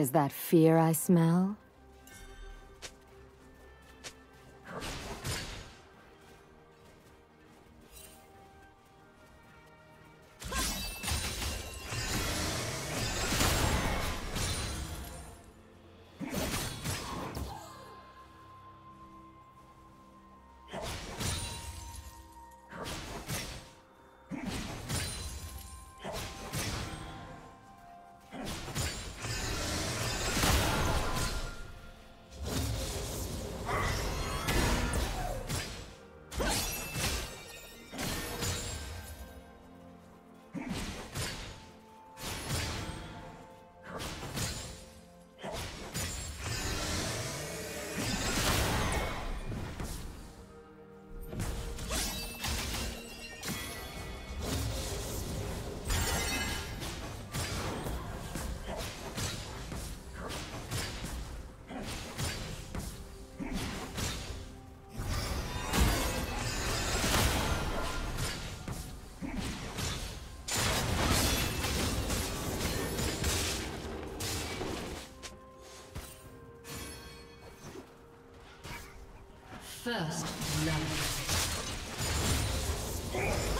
Is that fear I smell? First blood.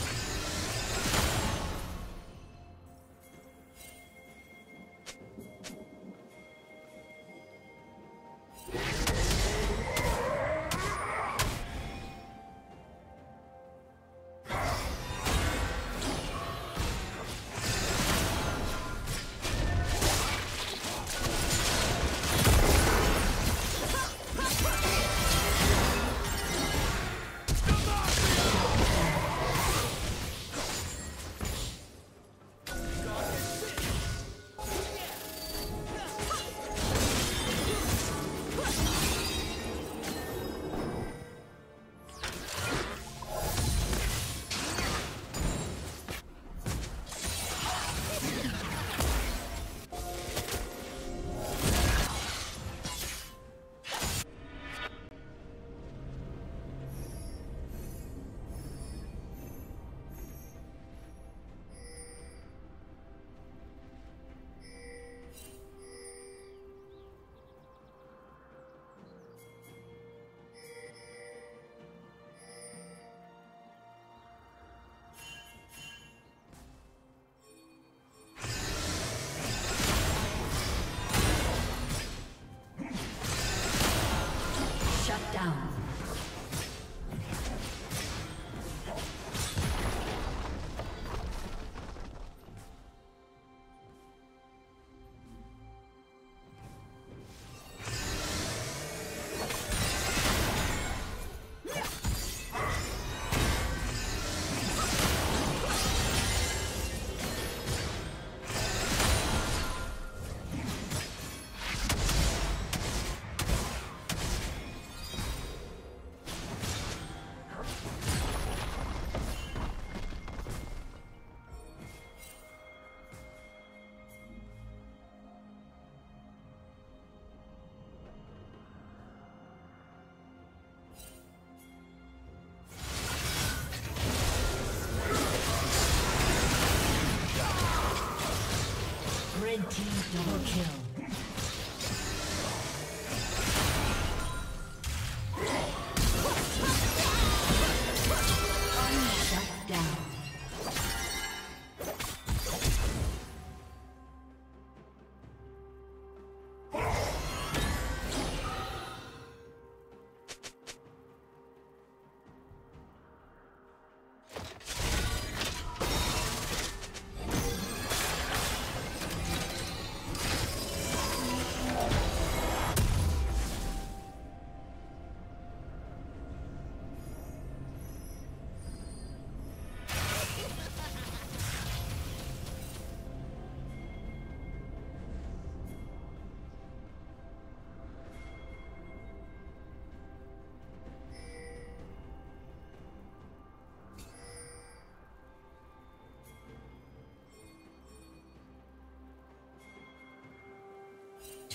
Double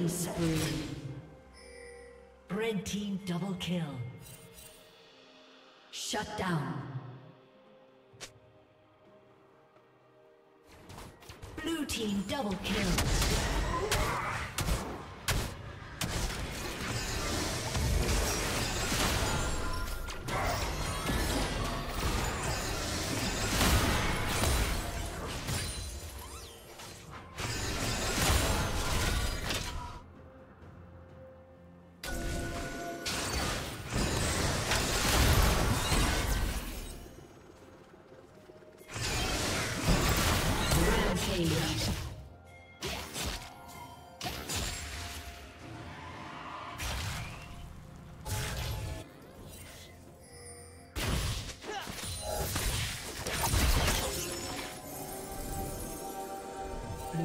Killing spree. Red team double kill. Shut down. Blue team double kill.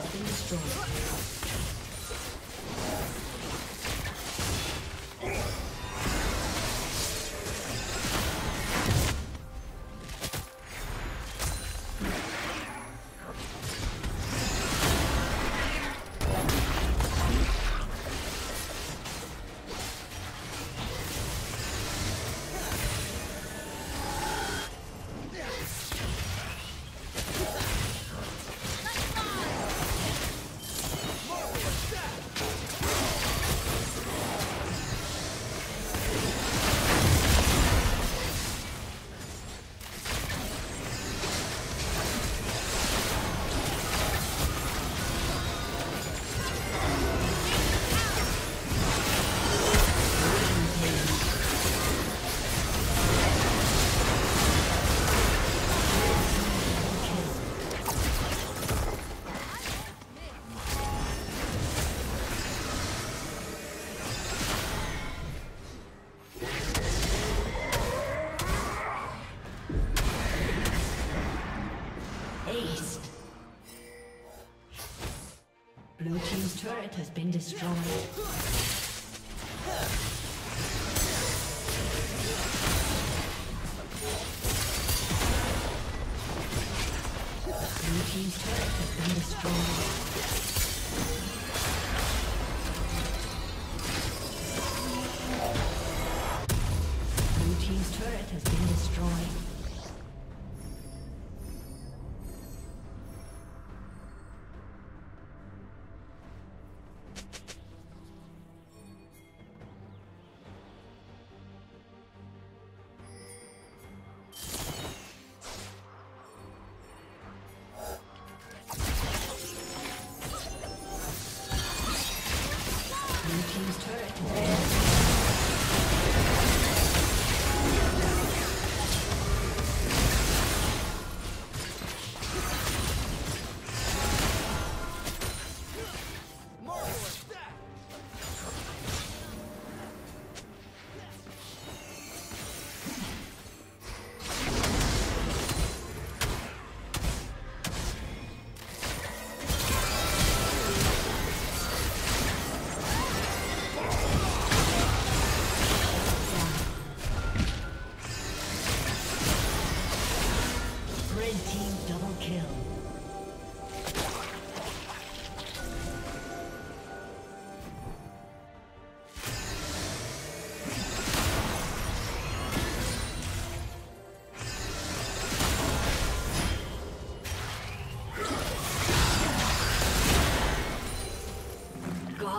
Has been destroyed. Been destroyed.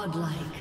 Godlike.